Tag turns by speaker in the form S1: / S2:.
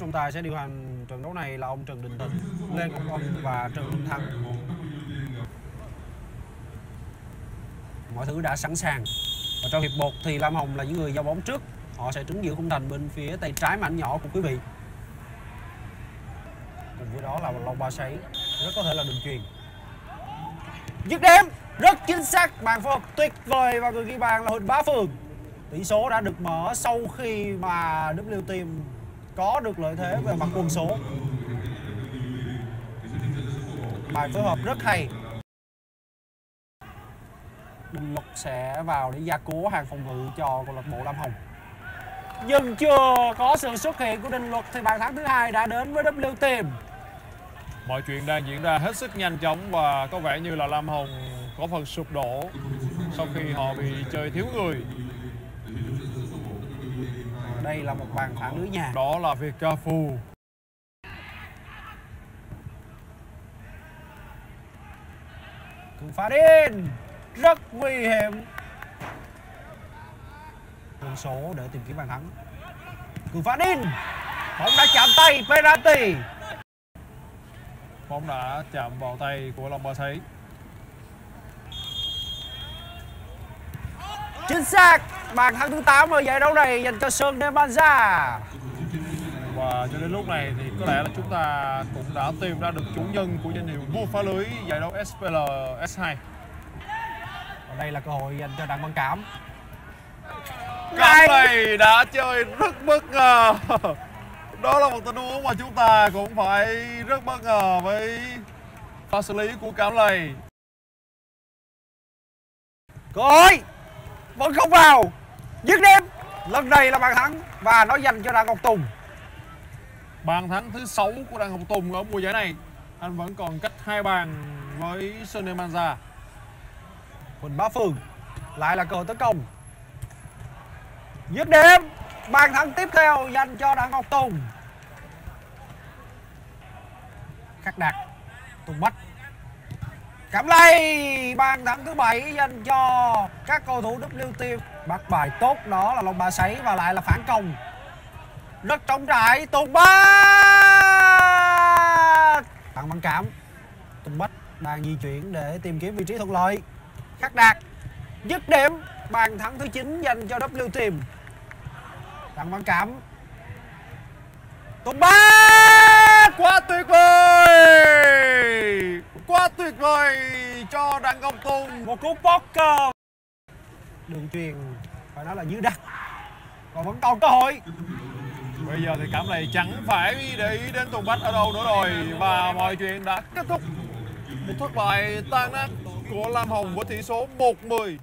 S1: trọng tài sẽ điều hành trận đấu này là ông Trần Đình Tấn, Lê Ngọc Ân và Trần Minh Thắng. Mọi thứ đã sẵn sàng. Và trong hiệp 1 thì Lam Hồng là những người giao bóng trước. Họ sẽ trứng giữa khung thành bên phía tay trái mảnh nhỏ của quý vị. Cùng với đó là Long Ba Sấy, rất có thể là đường truyền. Dứt điểm, rất chính xác, bàn phối hợp tuyệt vời và người ghi bàn là Huỳnh Bá Phường. Tỷ số đã được mở sau khi mà W Team có được lợi thế về mặt quân số. Bài phối hợp rất hay. Đình Luật sẽ vào để gia cố hàng phòng ngự cho câu lạc bộ Lam Hồng. Nhưng chưa có sự xuất hiện của Đình Luật thì bàn thắng thứ hai đã đến với W Team.
S2: Mọi chuyện đang diễn ra hết sức nhanh chóng và có vẻ như là Lam Hồng có phần sụp đổ sau khi họ bị chơi thiếu người.
S1: Đây là một bàn phản lưới nhà.
S2: Đó là việc Cafu.
S1: Cường phá điên Rất nguy hiểm Quân số để tìm kiếm bàn thắng Cường phá điên Bóng đã chạm tay penalty
S2: Bóng đã chạm vào tay của Long Ba Sấy.
S1: Chính xác Bàn thắng thứ 8 ở giải đấu này dành cho Sơn Demanza
S2: Và cho đến lúc này thì có lẽ là chúng ta cũng đã tìm ra được chủ nhân của danh hiệu vua phá lưới giải đấu SPL S2.
S1: Và đây là cơ hội dành cho Đặng Văn Cảm
S2: Cặp này đã chơi rất bất ngờ. Đó là một tình huống mà chúng ta cũng phải rất bất ngờ với pha xử lý của Cảm Lầy.
S1: Cơ hội Vẫn không vào. Dứt điểm. Lần này là bàn thắng Và nó dành cho Đặng Ngọc Tùng.
S2: Bàn thắng thứ 6 của Đặng Ngọc Tùng ở mùa giải này. Anh vẫn còn cách hai bàn với Sơn Manza.
S1: Huỳnh Bá Phương Lại là hội tấn công. Dứt điểm. Bàn thắng tiếp theo dành cho Đặng Ngọc Tùng. Khắc Đạt Tùng Bách Cảm lây Bàn thắng thứ bảy dành cho các cầu thủ W Team Bắt bài tốt đó là Long Ba Sấy và lại là phản công. Rất trống trải. Tùng Bách! Tặng Văn Cảm, Tùng Bách đang di chuyển để tìm kiếm vị trí thuận lợi. Khắc Đạt Dứt điểm. Bàn thắng thứ 9 dành cho W Team tặng Văn Cảm. Tùng Bách!
S2: Quá tuyệt vời! Tuyệt vời cho Đặng Ngọc Tùng.
S1: Một cú poker Đường truyền Phải nói là dư đặt Còn vẫn còn cơ hội
S2: Bây giờ thì Cảm Lầy chẳng phải để ý đến Tùng Bách ở đâu nữa rồi và mọi chuyện đã kết thúc. Một thất bại tan nát của Lam Hồng với tỷ số 1-10.